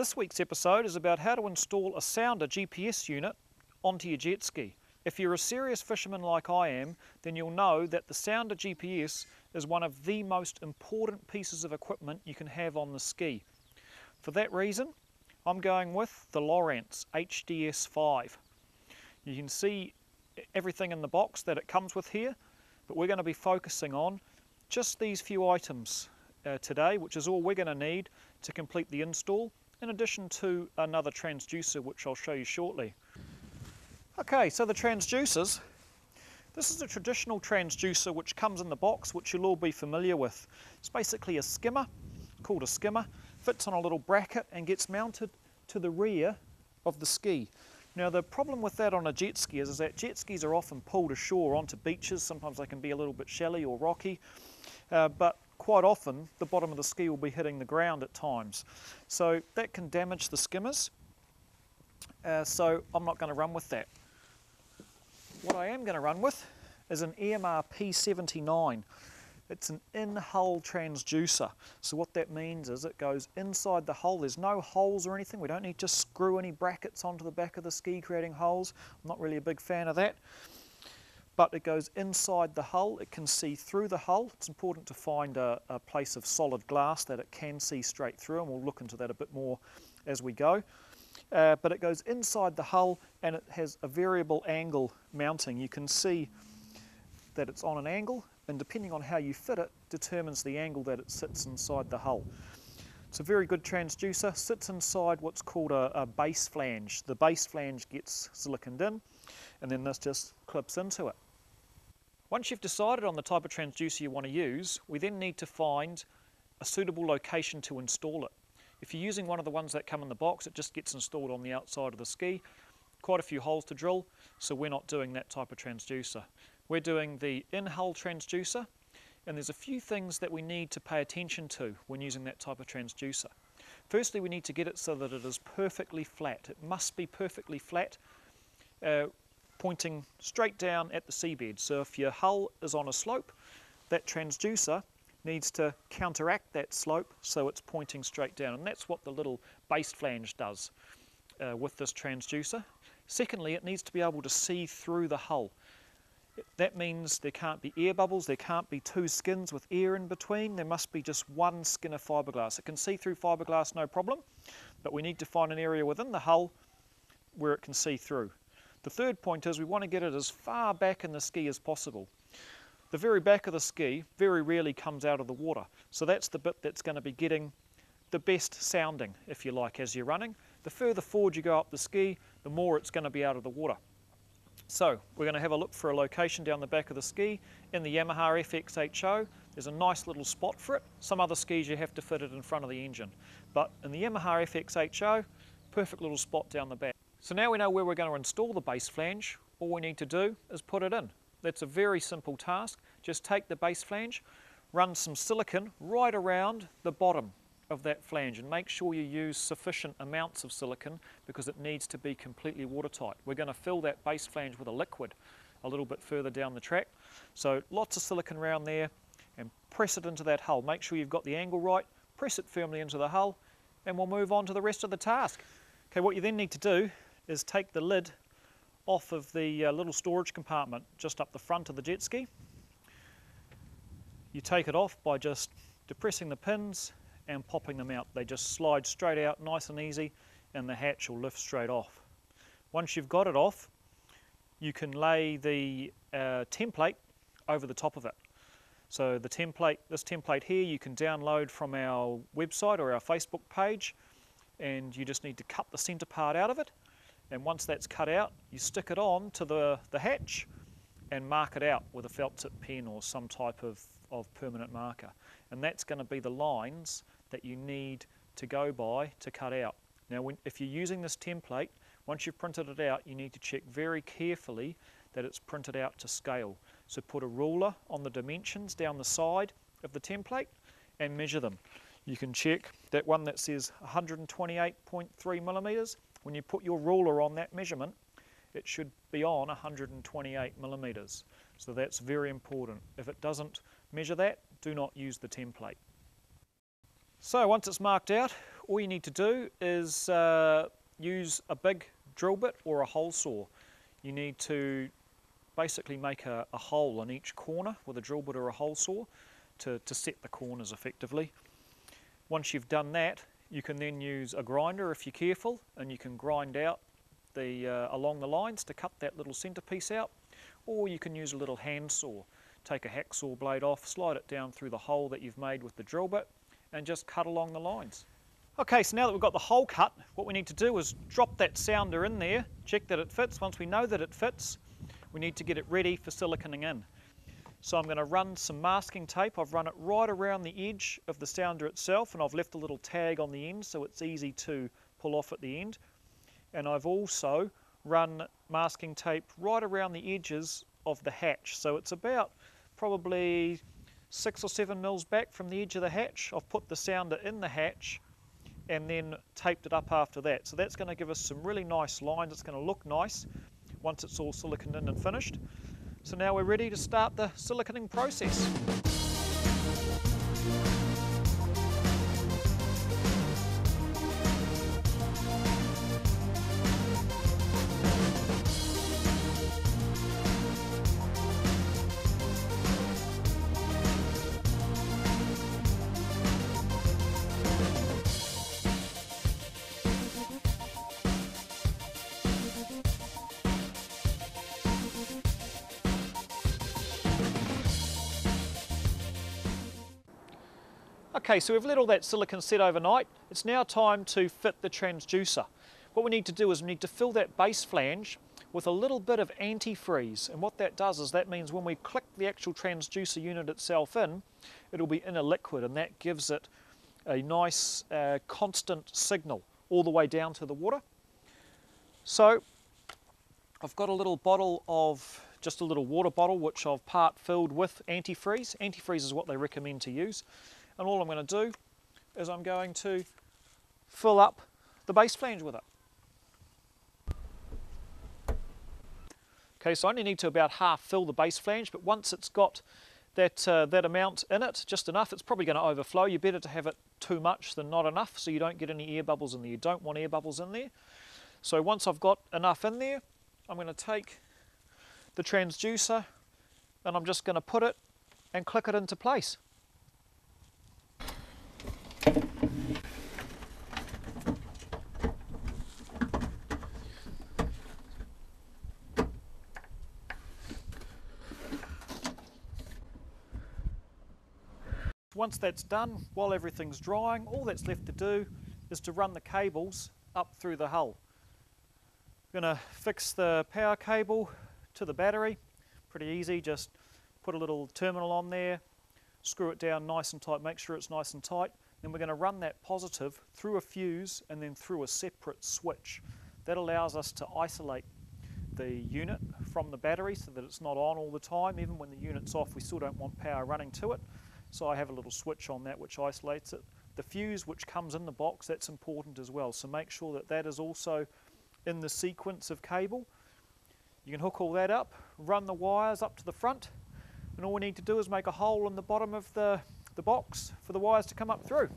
This week's episode is about how to install a sounder GPS unit onto your jet ski. If you're a serious fisherman like I am, then you'll know that the sounder GPS is one of the most important pieces of equipment you can have on the ski. For that reason, I'm going with the Lowrance HDS5. You can see everything in the box that it comes with here, but we're going to be focusing on just these few items uh, today, which is all we're going to need to complete the install, in addition to another transducer, which I'll show you shortly. Okay, so the transducers. This is a traditional transducer which comes in the box, which you'll all be familiar with. It's basically a skimmer, called a skimmer, fits on a little bracket and gets mounted to the rear of the ski. Now the problem with that on a jet ski is, is that jet skis are often pulled ashore onto beaches. Sometimes they can be a little bit shelly or rocky, uh, but quite often the bottom of the ski will be hitting the ground at times. So that can damage the skimmers. Uh, so I'm not going to run with that. What I am going to run with is an Airmar P79. It's an in-hull transducer. So what that means is it goes inside the hull. There's no holes or anything. We don't need to screw any brackets onto the back of the ski creating holes. I'm not really a big fan of that. But it goes inside the hull. It can see through the hull. It's important to find a, a place of solid glass that it can see straight through and we'll look into that a bit more as we go. Uh, but it goes inside the hull and it has a variable angle mounting. You can see that it's on an angle and depending on how you fit it determines the angle that it sits inside the hull. It's a very good transducer, sits inside what's called a, a base flange. The base flange gets siliconed in and then this just clips into it. Once you've decided on the type of transducer you want to use, we then need to find a suitable location to install it. If you're using one of the ones that come in the box, it just gets installed on the outside of the ski. Quite a few holes to drill, so we're not doing that type of transducer. We're doing the in-hull transducer and there's a few things that we need to pay attention to when using that type of transducer. Firstly, we need to get it so that it is perfectly flat. It must be perfectly flat, uh, pointing straight down at the seabed. So if your hull is on a slope, that transducer needs to counteract that slope so it's pointing straight down. And that's what the little base flange does uh, with this transducer. Secondly, it needs to be able to see through the hull. That means there can't be air bubbles, there can't be two skins with air in between, there must be just one skin of fiberglass. It can see through fiberglass no problem, but we need to find an area within the hull where it can see through. The third point is we want to get it as far back in the ski as possible. The very back of the ski very rarely comes out of the water, so that's the bit that's going to be getting the best sounding, if you like, as you're running. The further forward you go up the ski, the more it's going to be out of the water. So we're going to have a look for a location down the back of the ski in the Yamaha FXHO. There's a nice little spot for it. Some other skis you have to fit it in front of the engine. But in the Yamaha FXHO, perfect little spot down the back. So now we know where we're going to install the base flange. All we need to do is put it in. That's a very simple task. Just take the base flange, run some silicon right around the bottom of that flange and make sure you use sufficient amounts of silicon because it needs to be completely watertight. We're going to fill that base flange with a liquid a little bit further down the track. So lots of silicon around there and press it into that hull. Make sure you've got the angle right, press it firmly into the hull and we'll move on to the rest of the task. Okay, what you then need to do is take the lid off of the uh, little storage compartment just up the front of the jet ski. You take it off by just depressing the pins and popping them out. They just slide straight out nice and easy and the hatch will lift straight off. Once you've got it off, you can lay the uh, template over the top of it. So the template, this template here, you can download from our website or our Facebook page and you just need to cut the centre part out of it and once that's cut out, you stick it on to the, the hatch and mark it out with a felt tip pen or some type of, of permanent marker. And that's going to be the lines that you need to go by to cut out. Now when, if you're using this template, once you've printed it out, you need to check very carefully that it's printed out to scale. So put a ruler on the dimensions down the side of the template and measure them. You can check that one that says 128.3 millimetres. When you put your ruler on that measurement, it should be on 128 millimetres. So that's very important. If it doesn't measure that, do not use the template. So once it's marked out, all you need to do is uh, use a big drill bit or a hole saw. You need to basically make a, a, hole in each corner with a drill bit or a hole saw to, to set the corners effectively. Once you've done that, you can then use a grinder if you're careful and you can grind out the uh, along the lines to cut that little centerpiece out or you can use a little hand saw. Take a hacksaw blade off, slide it down through the hole that you've made with the drill bit and just cut along the lines. Okay, so now that we've got the hole cut, what we need to do is drop that sounder in there, check that it fits. Once we know that it fits, we need to get it ready for siliconing in. So I'm going to run some masking tape. I've run it right around the edge of the sounder itself and I've left a little tag on the end so it's easy to pull off at the end. And I've also run masking tape right around the edges of the hatch. So it's about probably six or seven mils back from the edge of the hatch. I've put the sounder in the hatch and then taped it up after that. So that's going to give us some really nice lines. It's going to look nice once it's all siliconed in and finished. So now we're ready to start the siliconing process. Okay, so we've let all that silicon set overnight. It's now time to fit the transducer. What we need to do is we need to fill that base flange with a little bit of antifreeze. And what that does is that means when we click the actual transducer unit itself in, it'll be in a liquid and that gives it a nice uh, constant signal all the way down to the water. So I've got a little bottle of, just a little water bottle which I've part filled with antifreeze. Antifreeze is what they recommend to use. And all I'm going to do is I'm going to fill up the base flange with it. Okay, so I only need to about half fill the base flange, but once it's got that, uh, that amount in it, just enough, it's probably going to overflow. You're better to have it too much than not enough so you don't get any air bubbles in there. You don't want air bubbles in there. So once I've got enough in there, I'm going to take the transducer and I'm just going to put it and click it into place. Once that's done, while everything's drying, all that's left to do is to run the cables up through the hull. I'm going to fix the power cable to the battery, pretty easy, just put a little terminal on there, screw it down nice and tight, make sure it's nice and tight, then we're going to run that positive through a fuse and then through a separate switch. That allows us to isolate the unit from the battery so that it's not on all the time. Even when the unit's off, we still don't want power running to it. So I have a little switch on that which isolates it. The fuse which comes in the box, that's important as well. So make sure that that is also in the sequence of cable. You can hook all that up, run the wires up to the front, and all we need to do is make a hole in the bottom of the, the box for the wires to come up through.